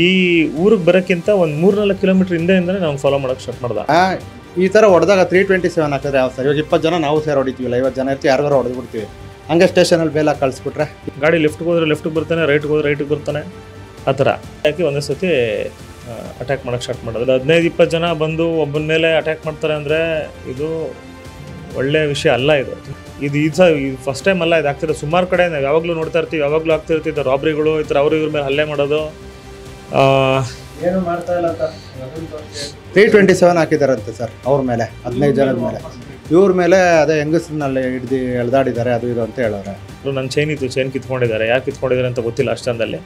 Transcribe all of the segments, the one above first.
ಈ ಊರಿಗೆ ಬರೋಕ್ಕಿಂತ ಒಂದು ಮೂರ್ನಾಲ್ಕು ಕಿಲೋಮೀಟರ್ ಹಿಂದೆಯಿಂದಲೇ ನಾವು ಫಾಲೋ ಮಾಡೋಕೆ ಸ್ಟಾರ್ಟ್ ಮಾಡ್ದ. ಈ ಥರ ಹೊಡೆದಾಗ ತ್ರೀ ಟ್ವೆಂಟಿ ಸೆವೆನ್ ಹಾಕಿದ್ರೆ ಯಾವ ಸರ್. ಇವಾಗ ಇಪ್ಪತ್ತು ಜನ ನಾವು ಸೇರಿ ಹೊಡಿತೀವಿ ಇವತ್ತು ಜನ ಇರ್ತೀವಿ ಯಾರಿಗಾರು ಹೊಡೆದ್ಬಿಡ್ತೀವಿ ಹಂಗೆ ಸ್ಟೇಷನಲ್ಲಿ ಬೇಲ ಕಳಿಸ್ಬಿಟ್ರೆ. ಗಾಡಿ ಲೆಫ್ಟ್ಗೆ ಹೋದ್ರೆ ಲೆಫ್ಟ್ಗೆ ಬರ್ತಾನೆ ರೈಟ್ಗೆ ಹೋದ್ರೆ ರೈಟ್ ಬರ್ತಾನೆ ಆ ಥರ. ಯಾಕೆ ಒಂದೇ ಸತಿ ಅಟ್ಯಾಕ್ ಮಾಡೋಕ್ಕೆ ಸ್ಟಾರ್ಟ್ ಮಾಡೋದು. ಹದಿನೈದು ಇಪ್ಪತ್ತು ಜನ ಬಂದು ಒಬ್ಬನ ಮೇಲೆ ಅಟ್ಯಾಕ್ ಮಾಡ್ತಾರೆ ಅಂದರೆ ಇದು ಒಳ್ಳೆ ವಿಷಯ ಅಲ್ಲ ಇದು. ಇದು ಈ ಸಹ ಫಸ್ಟ್ ಟೈಮ್ ಅಲ್ಲ ಇದು ಆಗ್ತಿರೋ ಸುಮಾರು ಕಡೆ ನಾವು ಯಾವಾಗಲೂ ನೋಡ್ತಾ ಇರ್ತೀವಿ ಯಾವಾಗಲೂ ಆಗ್ತಿರ್ತೀವಿ ರಾಬ್ರಿಗಳು ಈ ಥರ ಅವ್ರ ಇವ್ರ ಮೇಲೆ ಹಲ್ಲೆ ಮಾಡೋದು. ತ್ರೀ ಟ್ವೆಂಟಿ ಸೆವೆನ್ ಹಾಕಿದಾರಂತೆ ಸರ್ ಅವ್ರ ಮೇಲೆ ಹದಿನೈದು ಜನದ ಮೇಲೆ. ಇವ್ರ ಮೇಲೆ ಅದೇ ಹೆಂಗಸ್ರಲ್ಲಿ ಹಿಡ್ದು ಎಳ್ದಾಡಿದ್ದಾರೆ ಅದು ಇದು ಅಂತ ಹೇಳೋರೆ. ನನ್ನ ಚೈನ್ ಇತ್ತು ಚೈನ್ ಕಿತ್ಕೊಂಡಿದ್ದಾರೆ. ಯಾಕೆ ಕಿತ್ಕೊಂಡಿದ್ದಾರೆ ಅಂತ ಗೊತ್ತಿಲ್ಲ ಅಷ್ಟೊಂದಲ್ಲಿ.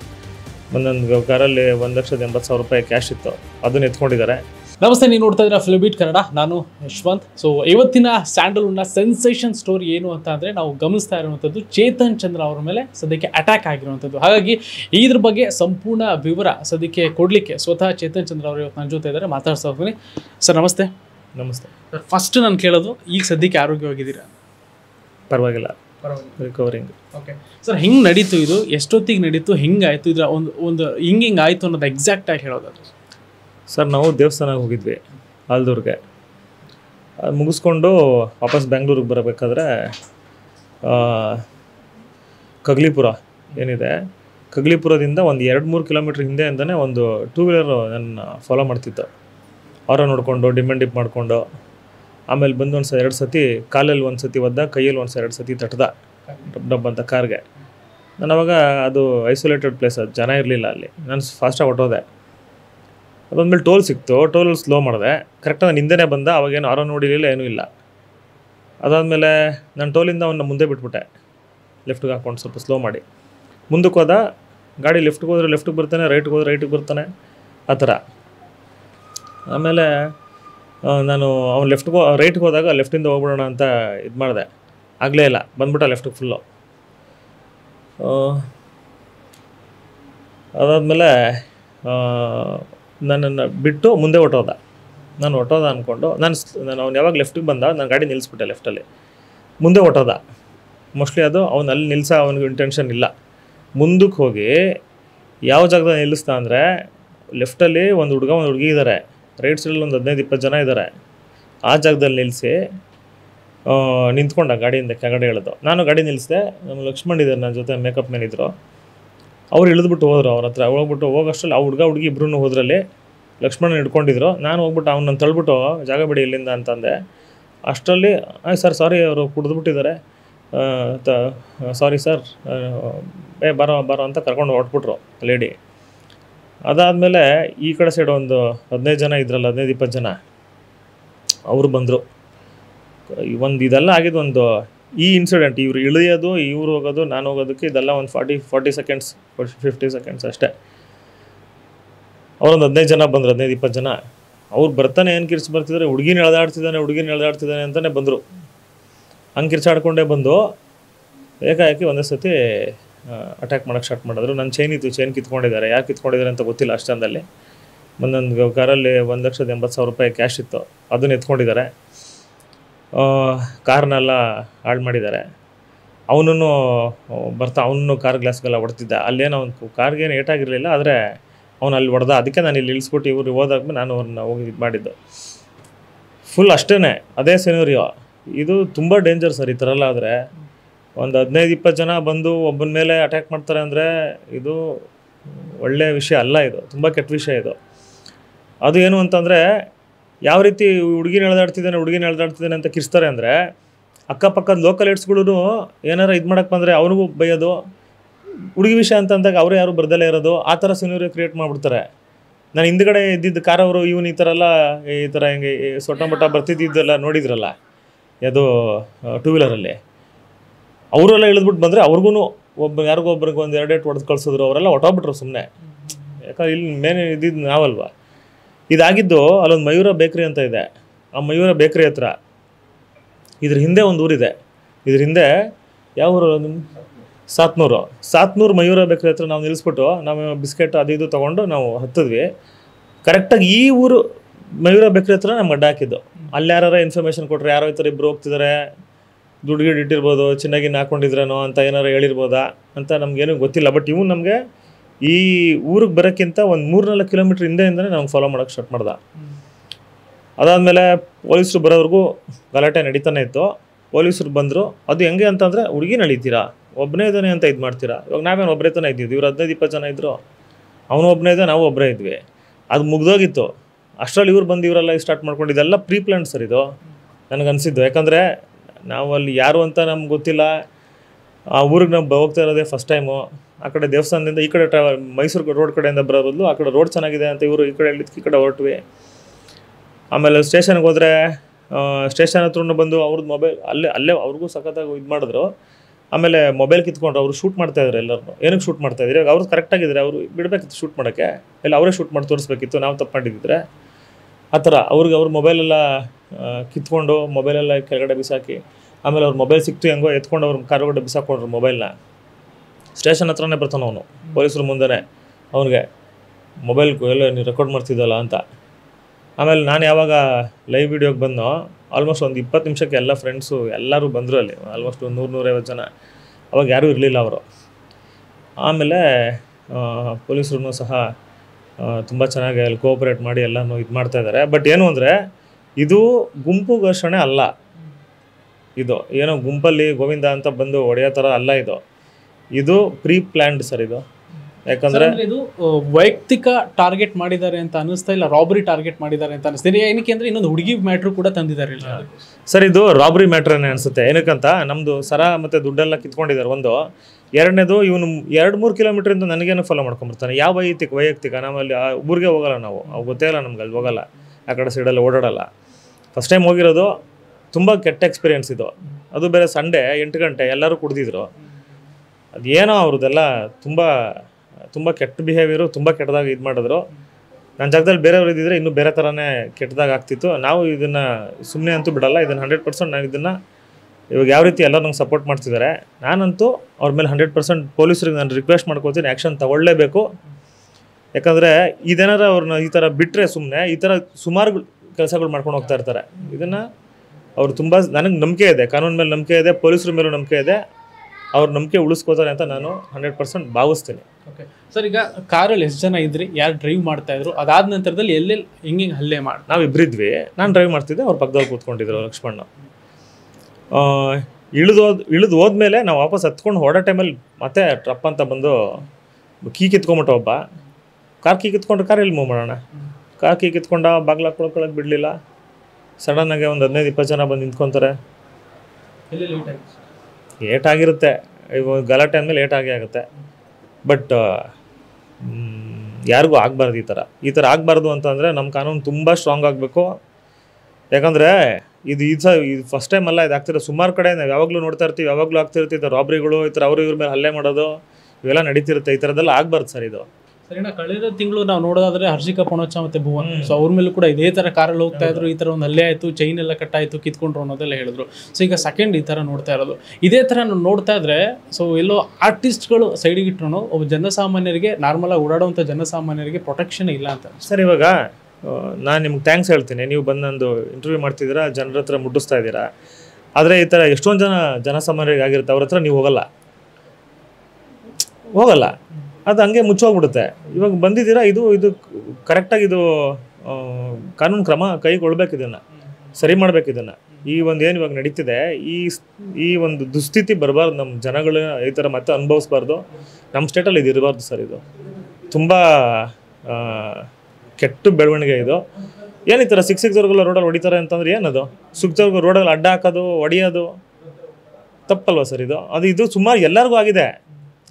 ಒಂದೊಂದು ಕಾರಲ್ಲಿ ಒಂದು ಲಕ್ಷದ ಎಂಬತ್ತು ಸಾವಿರ ರೂಪಾಯಿ ಕ್ಯಾಶ್ ಇತ್ತು. ಅದನ್ನ ಎತ್ಕೊಂಡಿದ್ದಾರೆ. ನಮಸ್ತೆ ನೀವು ನೋಡ್ತಾ ಇದ್ದೀರಾ ಫಿಲಿಬೀಟ್ ಕನ್ನಡ ನಾನು ಯಶ್ವಂತ್. ಸೊ ಇವತ್ತಿನ ಸ್ಯಾಂಡಲ್ವುಡ್ನ ಸೆನ್ಸೇಷನ್ ಸ್ಟೋರಿ ಏನು ಅಂತ ಅಂದರೆ ನಾವು ಗಮನಿಸ್ತಾ ಇರುವಂಥದ್ದು ಚೇತನ್ ಚಂದ್ರ ಅವರ ಮೇಲೆ ಸದ್ಯಕ್ಕೆ ಅಟ್ಯಾಕ್ ಆಗಿರುವಂಥದ್ದು. ಹಾಗಾಗಿ ಇದ್ರ ಬಗ್ಗೆ ಸಂಪೂರ್ಣ ವಿವರ ಸದ್ಯಕ್ಕೆ ಕೊಡಲಿಕ್ಕೆ ಸ್ವತಃ ಚೇತನ್ ಚಂದ್ರ ಅವರು ಇವತ್ತು ನನ್ನ ಜೊತೆ ಇದ್ದಾರೆ. ಮಾತಾಡ್ತಾ ಹೋಗ್ತೀನಿ. ಸರ್ ನಮಸ್ತೆ. ನಮಸ್ತೆ. ಸರ್ ಫಸ್ಟ್ ನಾನು ಕೇಳೋದು ಈಗ ಸದ್ಯಕ್ಕೆ ಆರೋಗ್ಯವಾಗಿದ್ದೀರಾ? ಪರವಾಗಿಲ್ಲ. ರಿಕವರಿಂಗ್ ಓಕೆ ಸರ್ ಹೆಂಗೆ ನಡೀತು ಇದು? ಎಷ್ಟೊತ್ತಿಗೆ ನಡೀತು? ಹೆಂಗಾಯಿತು ಇದರ ಒಂದು ಒಂದು ಹಿಂಗೆ ಹಿಂಗೆ ಆಯಿತು ಅನ್ನೋದು ಎಕ್ಸಾಕ್ಟಾಗಿ ಹೇಳೋದಾದ್ರೆ. ಸರ್, ನಾವು ದೇವಸ್ಥಾನಕ್ಕೆ ಹೋಗಿದ್ವಿ, ಆಲ್ದೂರ್ಗೆ. ಅದು ಮುಗಿಸ್ಕೊಂಡು ವಾಪಸ್ ಬೆಂಗಳೂರಿಗೆ ಬರಬೇಕಾದ್ರೆ ಕಗ್ಲಿಪುರ ಏನಿದೆ, ಕಗ್ಲಿಪುರದಿಂದ ಒಂದು ಎರಡು ಮೂರು ಕಿಲೋಮೀಟ್ರ್ ಹಿಂದೆಯಿಂದನೇ ಒಂದು ಟೂ ವೀಲರು ನನ್ನ ಫಾಲೋ ಮಾಡ್ತಿತ್ತು. ಅವರ ನೋಡಿಕೊಂಡು ಡಿಮೆಂಡ್ ಡಿಪ್ ಮಾಡಿಕೊಂಡು, ಆಮೇಲೆ ಬಂದು ಒಂದು ಸ ಎರಡು ಸತಿ ಕಾಲಲ್ಲಿ ಒಂದು ಸತಿ ಒದ್ದ, ಕೈಯಲ್ಲಿ ಒಂದು ಎರಡು ಸತಿ ತಟ್ದ, ಡಬ್ ಡಬ್ ಅಂತ ಕಾರ್ಗೆ. ನಾನು ಅವಾಗ ಅದು ಐಸೋಲೇಟೆಡ್ ಪ್ಲೇಸ್ ಅದು ಜನ ಇರಲಿಲ್ಲ ಅಲ್ಲಿ. ನಾನು ಫಾಸ್ಟಾಗಿ ಹೊಟ್ಟೋದೆ ಅದಾದ್ಮೇಲೆ ಟೋಲ್ ಸಿಕ್ತು. ಟೋಲ್ ಸ್ಲೋ ಮಾಡಿದೆ. ಕರೆಕ್ಟಾಗಿ ನಾನು ಹಿಂದೆನೇ ಬಂದ, ಅವಾಗೇನು ಆರೋ ನೋಡಿರಲಿಲ್ಲ, ಏನೂ ಇಲ್ಲ. ಅದಾದಮೇಲೆ ನಾನು ಟೋಲಿಂದ ಅವನ್ನ ಮುಂದೆ ಬಿಟ್ಬಿಟ್ಟೆ. ಲೆಫ್ಟ್ಗೆ ಹಾಕ್ಕೊಂಡು ಸ್ವಲ್ಪ ಸ್ಲೋ ಮಾಡಿ. ಮುಂದಕ್ಕೆ ಹೋದ, ಗಾಡಿ ಲೆಫ್ಟ್ಗೆ ಹೋದರೆ ಲೆಫ್ಟಿಗೆ ಬರ್ತಾನೆ ರೈಟ್ಗೆ ಹೋದ್ರೆ ರೈಟಿಗೆ ಬರ್ತಾನೆ. ಆ ಥರ. ಆಮೇಲೆ ನಾನು ಅವ್ನು ಲೆಫ್ಟ್ಗೆ ರೈಟ್ಗೆ ಹೋದಾಗ ಲೆಫ್ಟಿಂದ ಹೋಗ್ಬಿಡೋಣ ಅಂತ ಇದು ಮಾಡಿದೆ. ಆಗಲೇ ಇಲ್ಲ. ಬಂದ್ಬಿಟ್ಟ ಲೆಫ್ಟಿಗೆ ಫುಲ್ಲು ಅದಾದಮೇಲೆ ನನ್ನನ್ನು ಬಿಟ್ಟು ಮುಂದೆ ಹೊಟ್ಟೋದ ನಾನು ಹೊಟ್ಟೋದ ಅಂದ್ಕೊಂಡು ನಾನು ನಾನು ಅವ್ನು ಯಾವಾಗ ಲೆಫ್ಟಿಗೆ ಬಂದ, ನಾನು ಗಾಡಿ ನಿಲ್ಲಿಸ್ಬಿಟ್ಟೆ ಲೆಫ್ಟಲ್ಲಿ ಮುಂದೆ ಹೊಟ್ಟೋದ ಮೋಸ್ಟ್ಲಿ ಅದು ಅವ್ನು ಅಲ್ಲಿ ನಿಲ್ಲಿಸ ಅವನಿಗೆ ಇಂಟೆನ್ಷನ್ ಇಲ್ಲ. ಮುಂದಕ್ಕೆ ಹೋಗಿ ಯಾವ ಜಾಗದಲ್ಲಿ ನಿಲ್ಲಿಸ್ತಾ ಅಂದರೆ ಲೆಫ್ಟಲ್ಲಿ ಒಂದು ಹುಡುಗ, ಒಂದು ಹುಡುಗಿ ಇದ್ದಾರೆ ರೈಟ್ ಸೈಡಲ್ಲಿ ಒಂದು ಹದಿನೈದು, ಇಪ್ಪತ್ತು ಜನ ಇದ್ದಾರೆ ಆ ಜಾಗದಲ್ಲಿ ನಿಲ್ಲಿಸಿ ನಿಂತ್ಕೊಂಡ ಗಾಡಿಯಿಂದ ಕೆಳಗಡೆ ಹೇಳೋದು ನಾನು ಗಾಡಿ ನಿಲ್ಲಿಸಿದೆ ನಮ್ಮ ಲಕ್ಷ್ಮಣ್ ಇದ್ದಾರೆ ನನ್ನ ಜೊತೆ ಮೇಕಪ್ ಮ್ಯಾನ್ ಇದ್ದರು ಅವ್ರು ಇಳಿದ್ಬಿಟ್ಟು ಹೋದ್ರು ಅವ್ರ ಹತ್ರ. ಹೋಗ್ಬಿಟ್ಟು ಹೋಗೋಷ್ಟರಲ್ಲಿ ಆ ಹುಡುಗ, ಹುಡುಗಿ ಇಬ್ಬರೂ ಹೋದ್ರಲ್ಲಿ ಲಕ್ಷ್ಮಣನ ಹಿಡ್ಕೊಂಡಿದ್ರು. ನಾನು ಹೋಗ್ಬಿಟ್ಟು ಅವ್ನನ್ನ ತಳ್ಬಿಟ್ಟು ಜಾಗ ಬಿಡಿ ಇಲ್ಲಿಂದ ಅಂತಂದೆ. ಅಷ್ಟರಲ್ಲಿ ಆಯ್ತು ಸರ್, ಸಾರಿ, ಅವರು ಕುಡಿದ್ಬಿಟ್ಟಿದ್ದಾರೆ. ಸಾರಿ, ಸರ್ ಏ, ಬರೋ ಬರೋ ಅಂತ ಕರ್ಕೊಂಡು ಹೊಟ್ಬಿಟ್ರು ಲೇಡಿ. ಅದಾದಮೇಲೆ ಈ ಕಡೆ ಸೈಡ್ ಒಂದು ಹದಿನೈದು ಜನ ಇದ್ರಲ್ಲ, ಹದಿನೈದು ಇಪ್ಪತ್ತು ಜನ, ಅವರು ಬಂದರು. ಒಂದು ಇದೆಲ್ಲ ಆಗಿದ್ದು ಒಂದು ಈ ಇನ್ಸಿಡೆಂಟ್ ಇವರು ಇಳಿಯೋದು, ಇವ್ರು ಹೋಗೋದು, ನಾನು ಹೋಗೋದಕ್ಕೆ ಇದೆಲ್ಲ ಒಂದು forty forty seconds fifty seconds ಅಷ್ಟೇ. ಅವರೊಂದು ಹದಿನೈದು ಜನ ಬಂದರು, ಹದಿನೈದು ಇಪ್ಪತ್ತು ಜನ. ಅವ್ರು ಬರ್ತಾನೆ, ಏನು ಕಿರ್ಚ್ ಬರ್ತಿದ್ದಾರೆ ಹುಡುಗಿನ ಎಳೆದಾಡ್ತಿದ್ದಾನೆ ಹುಡುಗಿನ ಎಳೆದಾಡ್ತಿದ್ದಾನೆ ಅಂತಲೇ ಬಂದರು. ಹಂಗೆ ಕಿರ್ಚಾಡ್ಕೊಂಡೇ ಬಂದು ಏಕಾಏಕಿ ಒಂದೇ ಸತಿ ಅಟ್ಯಾಕ್ ಮಾಡೋಕ್ಕೆ ಸ್ಟಾರ್ಟ್ ಮಾಡಿದ್ರು. ನನ್ನ ಚೈನ್ ಇತ್ತು ಚೈನ್ ಕಿತ್ಕೊಂಡಿದ್ದಾರೆ. ಯಾಕೆ ಕಿತ್ಕೊಂಡಿದ್ದಾರೆ ಅಂತ ಗೊತ್ತಿಲ್ಲ ಅಷ್ಟೊಂದಲ್ಲಿ. ಒಂದೊಂದು ಕಾರಲ್ಲಿ ಒಂದು ಲಕ್ಷದ ಎಂಬತ್ತು ಸಾವಿರ ರೂಪಾಯಿ ಕ್ಯಾಶ್ ಇತ್ತು. ಅದನ್ನ ಎತ್ಕೊಂಡಿದ್ದಾರೆ. ಕಾರ್ನೆಲ್ಲ ಹಾಳು ಮಾಡಿದ್ದಾರೆ ಅವನನ್ನು ಬರ್ತಾ ಅವನು ಕಾರ್ ಗ್ಲಾಸ್ಗೆಲ್ಲ ಹೊಡ್ತಿದ್ದ. ಅಲ್ಲೇನೋ ಅವ್ನು ಕಾರ್ಗೇನು ಏಟಾಗಿರಲಿಲ್ಲ, ಆದರೆ ಅವನು ಅಲ್ಲಿ ಹೊಡೆದ. ಅದಕ್ಕೆ ನಾನು ಇಲ್ಲಿ ಇಳಿಸ್ಬಿಟ್ಟು ಇವ್ರು ಹೋದಾದ್ಮೇಲೆ ನಾನು ಅವ್ರನ್ನ ಹೋಗಿ ಇದು ಮಾಡಿದ್ದು. ಫುಲ್ ಅಷ್ಟೇ ಅದೇ ಸೆನೋರಿಯೋ ಇದು ತುಂಬ ಡೇಂಜರ್ ಸರ್ ಈ ಥರ ಎಲ್ಲ ಆದರೆ. ಒಂದು ಹದಿನೈದು ಇಪ್ಪತ್ತು ಜನ ಬಂದು ಒಬ್ಬನ ಮೇಲೆ ಅಟ್ಯಾಕ್ ಮಾಡ್ತಾರೆ ಅಂದರೆ ಇದು ಒಳ್ಳೆಯ ವಿಷಯ ಅಲ್ಲ ಇದು. ತುಂಬ ಕೆಟ್ಟ ವಿಷಯ ಇದು. ಅದು ಏನು ಅಂತಂದರೆ ಯಾವ ರೀತಿ ಹುಡುಗಿನ ಎಳೆದಾಡ್ತಿದ್ದಾನೆ ಹುಡುಗಿನ ಎಳೆದಾಡ್ತಿದ್ದಾನೆ ಅಂತ ಕಿರ್ಸ್ತಾರೆ ಅಂದರೆ ಅಕ್ಕಪಕ್ಕದ ಲೋಕಲ್ ಏಡ್ಸ್ಗಳೂ ಏನಾರು ಇದು ಮಾಡಕ್ಕೆ ಬಂದರೆ ಅವ್ರಿಗೂ ಬೈಯೋದು, ಹುಡುಗಿ ವಿಷಯ ಅಂತ ಅಂದಾಗ ಅವರು ಯಾರು ಬರ್ದಲ್ಲೇ ಇರೋದು, ಆ ಥರ ಸಿನಿಮಾ ಕ್ರಿಯೇಟ್ ಮಾಡಿಬಿಡ್ತಾರೆ. ನಾನು ಹಿಂದ್ಗಡೆ ಇದ್ದಿದ್ದು ಕಾರವರು ಇವನು ಈ ಥರ ಎಲ್ಲ ಈ ಥರ ಹಿಂಗೆ, ಈ ಸೊಟ್ಟ ಮಟ್ಟ ಬರ್ತಿದ್ದಿದ್ದೆಲ್ಲ ನೋಡಿದ್ರಲ್ಲ ಅದು ಟೂ ವೀಲರಲ್ಲಿ ಅವರೆಲ್ಲ ಇಳಿದ್ಬಿಟ್ಟು ಬಂದರೆ ಅವ್ರಿಗೂ ಒಬ್ಬ, ಯಾರಿಗೋ ಒಬ್ರಿಗೆ ಒಂದು ಎರಡು ಏಟು ಹೊಡೆದು ಕಳಿಸಿದ್ರು, ಅವರೆಲ್ಲ ಹೊಟ್ಟೋಗ್ಬಿಟ್ರು ಸುಮ್ಮನೆ ಯಾಕಂದ್ರೆ ಇಲ್ಲಿ ಮೇನ್ ಇದ್ದಿದ್ದು ನಾವಲ್ವಾ? ಇದಾಗಿದ್ದು ಅಲ್ಲೊಂದು ಮಯೂರ ಬೇಕ್ರಿ ಅಂತ ಇದೆ. ಆ ಮಯೂರ ಬೇಕ್ರಿ ಹತ್ರ ಇದ್ರ ಹಿಂದೆ ಒಂದು ಊರಿದೆ. ಇದ್ರ ಹಿಂದೆ ಯಾವ ಊರು ನಿಮ್ ಸಾತ್ನೂರು. ಸಾತ್ನೂರು ಮಯೂರ ಬೇಕ್ರಿ ಹತ್ರ ನಾವು ನಿಲ್ಲಿಸ್ಬಿಟ್ಟು ನಾವು ಬಿಸ್ಕೆಟ್ ಅದು ಇದು ತೊಗೊಂಡು ನಾವು ಹತ್ತಿದ್ವಿ. ಕರೆಕ್ಟಾಗಿ ಈ ಊರು ಮಯೂರ ಬೇಕ್ರಿ ಹತ್ರ ನಮ್ಗೆ ಅಡ್ಡ ಹಾಕಿದ್ದು. ಅಲ್ಲಿ ಯಾರು ಇನ್ಫಾರ್ಮೇಷನ್ ಕೊಟ್ಟರೆ ಯಾರೋ ಈ ಥರ ಇಬ್ಬರು ಹೋಗ್ತಿದ್ದಾರೆ ದುಡ್ಡು ಗಿಡ್ ಇಟ್ಟಿರ್ಬೋದು ಚೆನ್ನಾಗಿ ಹಾಕೊಂಡಿದ್ರೇನೋ ಅಂತ ಏನಾರು ಹೇಳಿರ್ಬೋದಾ ಅಂತ ನಮಗೇನು ಗೊತ್ತಿಲ್ಲ. ಬಟ್ ಇವ್ನು ನಮಗೆ ಈ ಊರಿಗೆ ಬರೋಕ್ಕಿಂತ ಒಂದು ಮೂರ್ನಾಲ್ಕು ಕಿಲೋಮೀಟ್ರ್ ಹಿಂದೆಯಿಂದನೇ ನಮ್ಗೆ ಫಾಲೋ ಮಾಡೋಕೆ ಸ್ಟಾರ್ಟ್ ಮಾಡ್ದೆ. ಅದಾದಮೇಲೆ ಪೊಲೀಸರು ಬರೋವರೆಗೂ ಗಲಾಟೆ ನಡೀತಾನೆ ಇತ್ತು. ಪೊಲೀಸರು ಬಂದರು, ಅದು ಹೆಂಗೆ ಅಂತಂದರೆ ಹುಡುಗಿ ನಡೀತೀರಾ? ಒಬ್ಬನೇ ಇದ್ದಾನೆ ಅಂತ ಇದು ಮಾಡ್ತೀರಾ? ಇವಾಗ ನಾವೇನು ಒಬ್ಬರೇ ತಾನೇ ಇದ್ದೀವಿ? ಇವ್ರು ಹದಿನೈದು, ಇಪ್ಪತ್ತು ಜನ ಇದ್ದರು ಅವನು ಒಬ್ಬನೇ ಇದ್ದ, ನಾವು ಒಬ್ಬರೇ ಇದ್ವಿ. ಅದು ಮುಗ್ದೋಗಿತ್ತು. ಅಷ್ಟರಲ್ಲಿ ಇವ್ರು ಬಂದು ಇವರೆಲ್ಲ ಸ್ಟಾರ್ಟ್ ಮಾಡ್ಕೊಂಡು, ಇದೆಲ್ಲ ಪ್ರೀ ಪ್ಲ್ಯಾನ್ ಸರ್ ಇದು. ನನಗನ್ಸಿದ್ದು ಯಾಕಂದರೆ ನಾವು ಅಲ್ಲಿ ಯಾರು ಅಂತ ನಮ್ಗೆ ಗೊತ್ತಿಲ್ಲ. ಆ ಊರಿಗೆ ನಾವು ಹೋಗ್ತಾ ಇರೋದೇ ಫಸ್ಟ್ ಟೈಮು ಆ ಕಡೆ ದೇವಸ್ಥಾನದಿಂದ ಈ ಕಡೆ ಟ್ರಾವೆಲ್ ಮೈಸೂರು ರೋಡ್ ಕಡೆಯಿಂದ ಬರೋ ಬದಲು ಆ ಕಡೆ ರೋಡ್ ಚೆನ್ನಾಗಿದೆ ಅಂತ ಇವರು ಈ ಕಡೆ ಹೇಳಿದ್ಕೆ ಈ ಕಡೆ ಹೊರಟ್ವಿ. ಆಮೇಲೆ ಸ್ಟೇಷನ್ಗೆ ಹೋದರೆ ಸ್ಟೇಷನ್ ಹತ್ರ ಬಂದು ಅವ್ರದ್ದು ಮೊಬೈಲ್, ಅಲ್ಲೇ ಅಲ್ಲೇ ಅವ್ರಿಗೂ ಸಖತ್ತಾಗಿ ಇದು ಮಾಡಿದ್ರು. ಆಮೇಲೆ ಮೊಬೈಲ್ ಕಿತ್ಕೊಂಡ್ರು, ಅವರು ಶೂಟ್ ಮಾಡ್ತಾ ಇದ್ರು ಎಲ್ಲರೂ ಏನಕ್ಕೆ ಶೂಟ್ ಮಾಡ್ತಾ ಇದ್ರು? ಇವಾಗ ಕರೆಕ್ಟಾಗಿದ್ದಾರೆ ಅವರು ಬಿಡಬೇಕಿತ್ತು ಶೂಟ್ ಮಾಡೋಕ್ಕೆ. ಇಲ್ಲ, ಅವರೇ ಶೂಟ್ ಮಾಡಿ ತೋರಿಸ್ಬೇಕಿತ್ತು, ನಾವು ತಪ್ಪು ಮಾಡಿದ್ದಿದ್ರೆ ಆ ಥರ ಅವ್ರಿಗೆ ಅವ್ರ ಮೊಬೈಲೆಲ್ಲ ಕಿತ್ಕೊಂಡು ಮೊಬೈಲೆಲ್ಲ ಕೆಳಗಡೆ ಬಿಸಾಕಿ, ಆಮೇಲೆ ಅವ್ರ ಮೊಬೈಲ್ ಸಿಕ್ತು ಹೆಂಗೋ ಎತ್ಕೊಂಡು ಅವ್ರ ಕಾರ್ಗಡೆ ಬಿಸಾಕೊಂಡ್ರು ಮೊಬೈಲ್ನ. ಸ್ಟೇಷನ್ ಹತ್ರನೇ ಬರ್ತಾನೆ ಅವನು. ಪೊಲೀಸರು ಮುಂದೆನೇ ಅವನಿಗೆ, ಮೊಬೈಲ್ ಎಲ್ಲ ನೀವು ರೆಕಾರ್ಡ್ ಮಾಡ್ತಿದ್ದಲ್ಲ ಅಂತ. ಆಮೇಲೆ ನಾನು ಯಾವಾಗ ಲೈವ್ ವಿಡಿಯೋಗೆ ಬಂದೋ ಆಲ್ಮೋಸ್ಟ್ ಒಂದು ಇಪ್ಪತ್ತು ನಿಮಿಷಕ್ಕೆ ಎಲ್ಲ ಫ್ರೆಂಡ್ಸು ಎಲ್ಲರೂ ಬಂದರು ಅಲ್ಲಿ. ಆಲ್ಮೋಸ್ಟ್ ಒಂದು ನೂರು, ನೂರೈವತ್ತು ಜನ. ಅವಾಗ ಯಾರೂ ಇರಲಿಲ್ಲ ಅವರು. ಆಮೇಲೆ ಪೊಲೀಸರು ಸಹ ತುಂಬ ಚೆನ್ನಾಗಿ ಅಲ್ಲಿ ಕೋಆಪ್ರೇಟ್ ಮಾಡಿ ಎಲ್ಲನೂ ಇದು ಮಾಡ್ತಾ ಇದ್ದಾರೆ ಬಟ್ ಏನು ಅಂದರೆ, ಇದು ಗುಂಪು ಘರ್ಷಣೆ ಅಲ್ಲ. ಇದು ಏನೋ ಗುಂಪಲ್ಲಿ ಗೋವಿಂದ ಅಂತ ಬಂದು ಒಡೆಯೋ ಥರ ಅಲ್ಲ ಇದು. ಇದು ಪ್ರೀ ಪ್ಲಾನ್ಡ್ ಸರ್ ಇದು. ಯಾಕಂದ್ರೆ ಇದು ವೈಯಕ್ತಿಕ ಟಾರ್ಗೆಟ್ ಮಾಡಿದ್ದಾರೆ ಅಂತ ಅನಿಸ್ತಾ ಇಲ್ಲ ರಾಬರಿ ಟಾರ್ಗೆಟ್ ಮಾಡಿದ್ದಾರೆ ಅಂತ ಅನಿಸ್ತೀನಿ ಏನಕ್ಕೆ ಅಂದ್ರೆ ಇನ್ನೊಂದು ಹುಡುಗಿ ಮ್ಯಾಟ್ರು ಕೂಡ ತಂದಿದ್ದಾರೆ ಇಲ್ಲಿ. ಸರ್ ಇದು ರಾಬರಿ ಮ್ಯಾಟ್ರನ್ನೇ ಅನಿಸುತ್ತೆ. ಏನಕ್ಕಂತ ನಮ್ದು ಸರ ಮತ್ತೆ ದುಡ್ಡೆಲ್ಲ ಕಿತ್ಕೊಂಡಿದ್ದಾರೆ. ಒಂದು ಎರಡನೇದು ಇವನು ಎರಡು ಮೂರು ಕಿಲೋಮೀಟ್ರಿಂದ ನನಗೇನು ಫಾಲೋ ಮಾಡ್ಕೊಂಡ್ಬಿಡ್ತಾನೆ ಯಾವ ವೈಯಕ್ತಿಕ ವೈಯಕ್ತಿಕ? ನಮ್ಮಲ್ಲಿ ಆ ಊರಿಗೆ ಹೋಗಲ್ಲ ನಾವು. ಅವು ಗೊತ್ತೇ ಇಲ್ಲ ನಮ್ಗೆ ಅಲ್ಲಿ ಹೋಗಲ್ಲ. ಆ ಕಡೆ ಸೈಡಲ್ಲಿ ಓಡಾಡಲ್ಲ. ಫಸ್ಟ್ ಟೈಮ್ ಹೋಗಿರೋದು ತುಂಬ ಕೆಟ್ಟ ಎಕ್ಸ್ಪೀರಿಯನ್ಸ್ ಇದು. ಅದು ಬೇರೆ ಸಂಡೇ ಎಂಟು ಗಂಟೆ ಎಲ್ಲರೂ ಕುಡ್ದಿದ್ರು. ಅದೇನೋ ಅವ್ರದ್ದೆಲ್ಲ ತುಂಬ ತುಂಬ ಕೆಟ್ಟ ಬಿಹೇವಿಯರು ತುಂಬ ಕೆಟ್ಟದಾಗ ಇದು ಮಾಡಿದ್ರು. ನನ್ನ ಜಾಗದಲ್ಲಿ ಬೇರೆಯವ್ರು ಇದ್ದಿದ್ರೆ ಇನ್ನೂ ಬೇರೆ ಥರನೇ ಕೆಟ್ಟದಾಗ ಆಗ್ತಿತ್ತು. ನಾವು ಇದನ್ನು ಸುಮ್ಮನೆ ಅಂತೂ ಬಿಡಲ್ಲ, ಇದನ್ನು ಹಂಡ್ರೆಡ್ ಪರ್ಸೆಂಟ್ ನಾನು ಇದನ್ನು ಇವಾಗ ಯಾವ ರೀತಿ ಎಲ್ಲ ನಂಗೆ ಸಪೋರ್ಟ್ ಮಾಡ್ತಿದ್ದಾರೆ. ನಾನಂತೂ ಅವ್ರ ಮೇಲೆ ಹಂಡ್ರೆಡ್ ಪರ್ಸೆಂಟ್ ಪೊಲೀಸರಿಗೆ ನಾನು ರಿಕ್ವೆಸ್ಟ್ ಮಾಡ್ಕೋತೀನಿ ಆ್ಯಕ್ಷನ್ ತಗೊಳ್ಳೇಬೇಕು. ಯಾಕಂದರೆ ಇದೇನಾರ ಅವ್ರನ್ನ ಈ ಥರ ಬಿಟ್ಟರೆ ಸುಮ್ಮನೆ ಈ ಥರ ಸುಮಾರು ಕೆಲಸಗಳು ಮಾಡ್ಕೊಂಡು ಹೋಗ್ತಾ ಇರ್ತಾರೆ. ಇದನ್ನು ಅವ್ರು ತುಂಬ, ನನಗೆ ನಂಬಿಕೆ ಇದೆ. ಕಾನೂನು ಮೇಲೆ ನಂಬಿಕೆ ಇದೆ, ಪೊಲೀಸರ ಮೇಲೂ ನಂಬಿಕೆ ಇದೆ. ಅವ್ರ ನಂಬಿಕೆ ಉಳಿಸ್ಕೋತಾರೆ ಅಂತ ನಾನು ಹಂಡ್ರೆಡ್ ಪರ್ಸೆಂಟ್ ಭಾವಿಸ್ತೀನಿ. ಓಕೆ ಸರ್ ಈಗ ಕಾರಲ್ಲಿ ಎಷ್ಟು ಜನ ಇದ್ರಿ? ಯಾರು ಡ್ರೈವ್ ಮಾಡ್ತಾ ಇದ್ರು? ಅದಾದ ನಂತರದಲ್ಲಿ ಎಲ್ಲೆಲ್ಲಿ ಹಿಂಗೆ ಹಿಂಗೆ ಹಲ್ಲೆ ಮಾಡಿ ನಾವು ಇಬ್ಬರಿದ್ವಿ ನಾನು ಡ್ರೈವ್ ಮಾಡ್ತಿದ್ದೆ ಅವ್ರ ಪಕ್ಕದಲ್ಲಿ ಕೂತ್ಕೊಂಡಿದ್ರು ಲಕ್ಷ್ಮಣ್ಣ. ಇಳಿದೋದ್ ಇಳಿದು ಹೋದ್ಮೇಲೆ ನಾವು ವಾಪಸ್ ಹತ್ಕೊಂಡು ಹೊಡೋ ಟೈಮಲ್ಲಿ ಮತ್ತೆ ಟ್ರಪ್ ಅಂತ ಬಂದು ಕೀ ಕಿತ್ಕೊಂಬಿಟ್ಟ ಒಬ್ಬ. ಕಾರ್ ಕೀ ಕಿತ್ಕೊಂಡ್ರೆ ಕಾರ್ ಎಲ್ಲಿ ಮೂವ್ ಮಾಡೋಣ? ಕಾರ್ ಕೀ ಕಿತ್ಕೊಂಡ ಬಾಗ್ಲ ಹಾಕೊಳಕ್ಕೆ ಬಿಡಲಿಲ್ಲ. ಸಡನ್ನಾಗೆ ಒಂದು ಹದಿನೈದು ಇಪ್ಪತ್ತು ಜನ ಬಂದು ನಿಂತ್ಕೊತಾರೆ. ಲೇಟ್ ಆಗಿರುತ್ತೆ ಇವಾಗ ಗಲಾಟೆ ಅಂದಮೇಲೆ ಲೇಟ್ ಆಗೇ ಆಗುತ್ತೆ ಬಟ್ ಯಾರಿಗೂ ಆಗಬಾರ್ದು ಈ ಥರ. ಈ ಥರ ಆಗಬಾರ್ದು ಅಂತಂದರೆ ನಮ್ಮ ಕಾನೂನು ತುಂಬ ಸ್ಟ್ರಾಂಗ್ ಆಗಬೇಕು. ಯಾಕಂದರೆ ಇದು ಇದು ಸಹ, ಇದು ಫಸ್ಟ್ ಟೈಮ್ ಅಲ್ಲ ಇದು ಆಗ್ತಿರೋ ಸುಮಾರು ಕಡೆ ನಾವು ಯಾವಾಗಲೂ ನೋಡ್ತಾ ಇರ್ತೀವಿ, ಯಾವಾಗಲೂ ಆಗ್ತಿರ್ತೀವಿ ರಾಬ್ರಿಗಳು ಈ ಥರ ಅವರು ಇವ್ರ ಮೇಲೆ ಹಲ್ಲೆ ಮಾಡೋದು, ಇವೆಲ್ಲ ನಡೀತಿರುತ್ತೆ. ಈ ಥರದ್ದೆಲ್ಲ ಆಗಬಾರ್ದು ಸರ್ ಇದು. ಸರಿನಾ ಕಳೆದ ತಿಂಗಳು ನಾವು ನೋಡೋದಾದ್ರೆ ಹರ್ಷಿಕಾ ಪೊಣಚ ಮತ್ತೆ ಭುವನ್. ಸೊ ಅವ್ರ ಮೇಲೂ ಕೂಡ ಇದೇ ತರ ಕಾರಲ್ಲಿ ಹೋಗ್ತಾ ಇದ್ರು ಈ ತರ ಒಂದು ಹಲ್ಲೆ ಆಯ್ತು ಚೈನ್ ಎಲ್ಲ ಆಯ್ತು ಕಿತ್ಕೊಂಡ್ರು ಅನ್ನೋದೆಲ್ಲ ಹೇಳಿದ್ರು. ಸೊ ಈಗ ಸೆಕೆಂಡ್ ಈ ತರ ನೋಡ್ತಾ ಇರೋದು. ಇದೇ ತರ ನಾವು ನೋಡ್ತಾ ಇದ್ರೆ ಸೊ ಎಲ್ಲೋ ಆರ್ಟಿಸ್ಟ್ಗಳು ಸೈಡಿಗೆ ಇಟ್ರು ಒಬ್ಬ ಜನಸಾಮಾನ್ಯರಿಗೆ ನಾರ್ಮಲ್ ಆಗಿ ಓಡಾಡುವಂಥ ಜನಸಾಮಾನ್ಯರಿಗೆ ಪ್ರೊಟೆಕ್ಷನ್ ಇಲ್ಲ ಅಂತ. ಸರ್ ಇವಾಗ ನಾನು ನಿಮ್ಗೆ ಥ್ಯಾಂಕ್ಸ್ ಹೇಳ್ತೀನಿ. ನೀವು ಬಂದು ನಂದು ಇಂಟರ್ವ್ಯೂ ಮಾಡ್ತಿದ್ದೀರಾ ಜನರ ಹತ್ರ ಮುಟ್ಟಿಸ್ತಾ ಇದ್ದೀರಾ. ಆದರೆ ಈ ಥರ ಎಷ್ಟೊಂದು ಜನ ಜನಸಾಮಾನ್ಯರಿಗೆ ಆಗಿರುತ್ತೆ ಅವ್ರ ಹತ್ರ ನೀವು ಹೋಗಲ್ಲ. ಹೋಗಲ್ಲ. ಅದು ಹಂಗೆ ಮುಚ್ಚೋಗ್ಬಿಡುತ್ತೆ. ಇವಾಗ ಬಂದಿದ್ದೀರಾ, ಇದು ಇದು ಕರೆಕ್ಟಾಗಿ ಇದು ಕಾನೂನು ಕ್ರಮ ಕೈಗೊಳ್ಬೇಕು ಇದನ್ನು. ಸರಿ ಮಾಡ್ಬೇಕು ಇದನ್ನು. ಈ ಒಂದು ಏನು ಇವಾಗ ನಡೀತಿದೆ, ಈ ಈ ಒಂದು ದುಸ್ಥಿತಿ ಬರಬಾರ್ದು ನಮ್ಮ ಜನಗಳು, ಈ ಥರ ಮತ್ತೆ ಅನುಭವಿಸ್ಬಾರ್ದು. ನಮ್ಮ ಸ್ಟೇಟಲ್ಲಿ ಇದು ಇರಬಾರ್ದು ಸರ್ ಇದು. ತುಂಬ ಕೆಟ್ಟ ಬೆಳವಣಿಗೆ ಇದು. ಏನು ಥರ ಸಿಕ್ಸ್ ಸಿಕ್ಸ್ವರೆಗೆಲ್ಲ ರೋಡಲ್ಲಿ ಹೊಡಿತಾರೆ ಅಂತಂದ್ರೆ ಏನದು? ಸಿಕ್ಸ್ವರೆಗೂ ರೋಡಲ್ಲಿ ಅಡ್ಡ ಹಾಕೋದು, ಹೊಡಿಯೋದು, ತಪ್ಪಲ್ವಾ ಸರ್ ಇದು? ಅದು ಇದು ಸುಮಾರು ಎಲ್ಲರಿಗೂ ಆಗಿದೆ.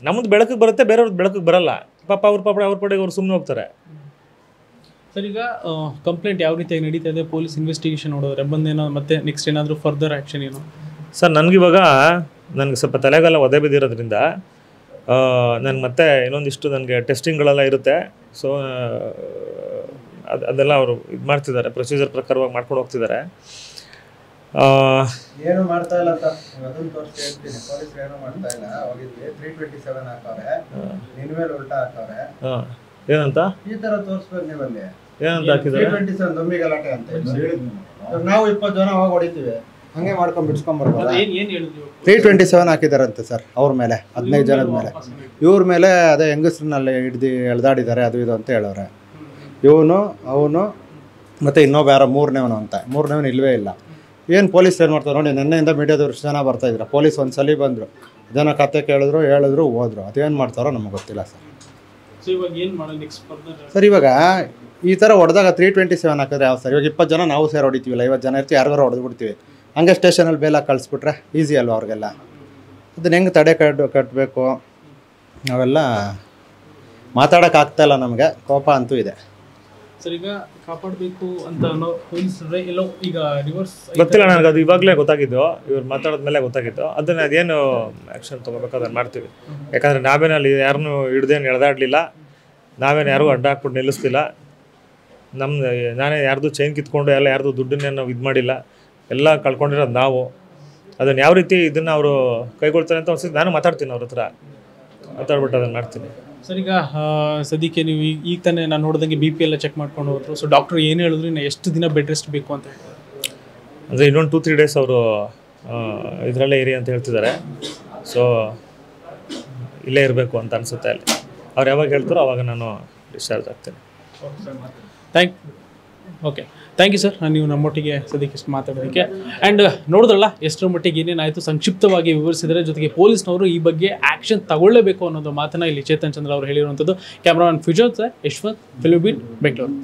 ನಮ್ಮದು ಬೆಳಕಿಗೆ ಬರುತ್ತೆ ಬೇರೆಯವ್ರದ್ದು ಬೆಳಕಿಗೆ ಬರಲ್ಲ. ಪಾಪ ಅವ್ರ ಪಾಪ ಅವ್ರ ಪಡೆಗೆ ಅವ್ರು ಸುಮ್ಮನೆ ಹೋಗ್ತಾರೆ. ಸರ್ ಈಗ ಕಂಪ್ಲೇಂಟ್ ಯಾವ ರೀತಿಯಾಗಿ ನಡೀತಾ ಇದೆ? ಪೊಲೀಸ್ ಇನ್ವೆಸ್ಟಿಗೇಷನ್ ನೋಡಿದ್ರೆ ಬಂದೇನೋ ಮತ್ತೆ ನೆಕ್ಸ್ಟ್ ಏನಾದರೂ ಫರ್ದರ್ ಆ್ಯಕ್ಷನ್ ಏನು? ಸರ್ ನನಗಿವಾಗ ನನಗೆ ಸ್ವಲ್ಪ ತಲೆಗೆಲ್ಲ ಒದೆ ಬಿದ್ದಿರೋದ್ರಿಂದ ನನಗೆ ಮತ್ತೆ ಇನ್ನೊಂದಿಷ್ಟು ನನಗೆ ಟೆಸ್ಟಿಂಗ್ಗಳೆಲ್ಲ ಇರುತ್ತೆ. ಸೊ ಅದು ಅದೆಲ್ಲ ಅವರು ಇದು ಮಾಡ್ತಿದ್ದಾರೆ ಪ್ರೊಸೀಜರ್ ಪ್ರಕಾರವಾಗಿ ಮಾಡ್ಕೊಂಡು ಹೋಗ್ತಿದ್ದಾರೆ. ಏನು ಮಾಡ್ತಾ ಇಲ್ಲ ಅಂತ ಅದನ್ನ ತೋರಿಸಿ ಹೇಳ್ತೀನಿ. ಪೊಲೀಸರು ಏನು ಮಾಡ್ತಾ ಇಲ್ಲ. ಹೋಗಿದ್ವಿ. ತ್ರೀ ಟ್ವೆಂಟಿ ಸೆವೆನ್ ಹಾಕವ್ರೆ. ನಿನ್ ಮೇಲೆ ಉಲ್ಟಾ ಹಾಕವ್ರೆ. ಏನಂತ? ಈ ತರ ತೋರಿಸ್ಬೇಕು ನೀವಲ್ಲಿ. ಏನಂತ ಹಾಕಿದ್ರೆ ಟ್ವೆಂಟಿ ಸೆವೆನ್ ದೊಮ್ಮಿ ಗಲಾಟೆ ಅಂತ ನಾವು ಇಪ್ಪತ್ತು ಜನ ಹೋಗಿ ಹೊಡಿತೀವಿ. ಹಂಗೆ ಮಾಡ್ಕೊಂಡು ಬಿಡ್ಸ್ಕೊಂಬರ್ಬೋದು ಏನ್ ಏನ್ ಹೇಳಿದ್ರಿ ಇವ್ರು? ತ್ರೀ ಟ್ವೆಂಟಿ ಸೆವೆನ್ ಹಾಕಿದಾರಂತೆ ಸರ್ ಅವ್ರ ಮೇಲೆ. ಹದಿನೈದು ಜನದ ಮೇಲೆ. ಇವ್ರ ಮೇಲೆ ಅದೇ ಹೆಂಗಸ್ರನ್ನಲ್ಲಿ ಹಿಡ್ದು ಎಳ್ದಾಡಿದ್ದಾರೆ ಅದು ಇದು ಅಂತ ಹೇಳೋರೆ ಇವನು ಅವನು ಮತ್ತು ಇನ್ನೊಬ್ಬ ಯಾರೋ ಮೂರನೇವನು ಅಂತ. ಮೂರನೇವನು ಇಲ್ಲವೇ ಇಲ್ಲ. ಏನು ಪೊಲೀಸ್ ಏನು ಮಾಡ್ತಾರೆ ನೋಡಿ ನಿನ್ನೆಯಿಂದ ಮೀಡಿಯಾದವ್ರು ಎಷ್ಟು ಜನ ಬರ್ತಾ ಇದ್ರು. ಪೊಲೀಸ್ ಒಂದು ಸಲ ಬಂದರು. ಜನ ಕತೆ ಕೇಳಿದ್ರು ಹೇಳಿದ್ರು ಹೋದ್ರು. ಅದೇನು ಮಾಡ್ತಾರೋ ನಮಗೆ ಗೊತ್ತಿಲ್ಲ ಸರ್. ಸರ್ ಇವಾಗ ಈ ಥರ ಹೊಡೆದಾಗ ತ್ರೀ ಟ್ವೆಂಟಿ ಸೆವೆನ್ ಹಾಕಿದ್ರೆ ಯಾವ ಸರ್? ಇವಾಗ ಇಪ್ಪತ್ತು ಜನ ನಾವು ಸೇರಿ ಹೊಡಿತೀವಿಲ್ಲ. ಇವತ್ತು ಜನ ಇರ್ತೀವಿ ಯಾರಿಗಾರು ಹೊಡೆದ್ಬಿಡ್ತೀವಿ. ಹಂಗೆ ಸ್ಟೇಷನಲ್ಲಿ ಬೇಲ ಕಳಿಸ್ಬಿಟ್ರೆ ಈಸಿ ಅಲ್ವಾ ಅವ್ರಿಗೆಲ್ಲ? ಅದನ್ನ ಹೆಂಗೆ ತಡೆ ಕಟ್ಟು ಕಟ್ಟಬೇಕು ನಾವೆಲ್ಲ ಮಾತಾಡೋಕ್ಕಾಗ್ತಾಯಿಲ್ಲ ನಮಗೆ. ಕೋಪ ಅಂತೂ ಇದೆ. ಸರ್ ಈಗ ಕಾಪಾಡಬೇಕು ಅಂತ ಅನ್ನೋ ಹೋಲಿಸಿದ್ರೆ ಎಲ್ಲೋ ಈಗ ರಿವರ್ಸ್ ಗೊತ್ತಿಲ್ಲ ನನಗೆ ಅದು ಇವಾಗಲೇ ಗೊತ್ತಾಗಿದ್ದು. ಇವ್ರು ಮಾತಾಡಿದ್ಮೇಲೆ ಗೊತ್ತಾಗಿತ್ತು ಅದನ್ನ ಅದೇನು ಆ್ಯಕ್ಷನ್ ತೊಗೋಬೇಕು ಅದನ್ನು ಮಾಡ್ತೀವಿ. ಯಾಕಂದರೆ ನಾವೇನು ಅಲ್ಲಿ ಯಾರನ್ನೂ ಹಿಡ್ದೇನು ಎಳೆದಾಡಲಿಲ್ಲ. ನಾವೇನು ಯಾರಿಗೂ ಅಡ್ಡ ಹಾಕ್ಬಿಟ್ಟು ನಿಲ್ಲಿಸ್ತಿಲ್ಲ ನಮ್ಮ ನಾನೇ ಯಾರ್ದು ಚೈನ್ ಕಿತ್ಕೊಂಡು ಎಲ್ಲ ಯಾರ್ದು ದುಡ್ಡನ್ನೇನು ನಾವು ಇದು ಮಾಡಿಲ್ಲ. ಎಲ್ಲ ಕಳ್ಕೊಂಡಿರೋದು ನಾವು. ಅದನ್ನು ಯಾವ ರೀತಿ ಇದನ್ನು ಅವರು ಕೈಗೊಳ್ತಾರೆ ಅಂತ ಅನ್ಸುತ್ತೆ ನಾನು ಮಾತಾಡ್ತೀನಿ ಅವ್ರ ಹತ್ರ. ಮಾತಾಡ್ಬಿಟ್ಟು ಅದನ್ನು ಮಾಡ್ತೀನಿ. ಸರ್ ಈಗ ಸದ್ಯಕ್ಕೆ ನೀವು ಈಗ ಈಗ ತಾನೇ ನಾನು ನೋಡಿದಂಗೆ ಬಿ ಪಿ ಎಲ್ಲ ಚೆಕ್ ಮಾಡ್ಕೊಂಡು ಹೋದ್ರು. ಸೊ ಡಾಕ್ಟರ್ ಏನು ಹೇಳಿದ್ರು ಇನ್ನು ಎಷ್ಟು ದಿನ ಬೆಡ್ ರೆಸ್ಟ್ ಬೇಕು ಅಂತ ಅಂದರೆ ಇನ್ನೊಂದು ಟೂ ತ್ರೀ ಡೇಸ್ ಅವರು ಇದರಲ್ಲೇ ಇರಿ ಅಂತ ಹೇಳ್ತಿದ್ದಾರೆ. ಸೊ ಇಲ್ಲೇ ಇರಬೇಕು ಅಂತ ಅನಿಸುತ್ತೆ ಅಲ್ಲಿ. ಅವ್ರು ಯಾವಾಗ ಹೇಳ್ತಾರೋ ಅವಾಗ ನಾನು discharge ಆಗ್ತೇನೆ. Thank okay thank you sir ನೀವು ನಮ್ಮೊಟ್ಟಿಗೆ ಸದ್ಯಕ್ಕೆ ಇಷ್ಟು ಮಾತಾಡೋದಕ್ಕೆ ಆ್ಯಂಡ್ ನೋಡಿದ್ರಲ್ಲ, ಎಷ್ಟರ ಮಟ್ಟಿಗೆ ಏನೇನಾಯಿತು ಸಂಕ್ಷಿಪ್ತವಾಗಿ ವಿವರಿಸಿದರೆ, ಜೊತೆಗೆ ಪೊಲೀಸ್ನವರು ಈ ಬಗ್ಗೆ ಆ್ಯಕ್ಷನ್ ತಗೊಳ್ಳಬೇಕು ಅನ್ನೋದು ಮಾತನ್ನ ಇಲ್ಲಿ ಚೇತನ್ ಚಂದ್ರ ಅವರು ಹೇಳಿರುವಂಥದ್ದು. ಕ್ಯಾಮ್ರಾಮನ್ ಫ್ಯೂಚರ್ ಸರ್ ಯಶ್ವಂತ್ ಫಿಲಿಬಿನ್ ಬೆಂಗಳೂರು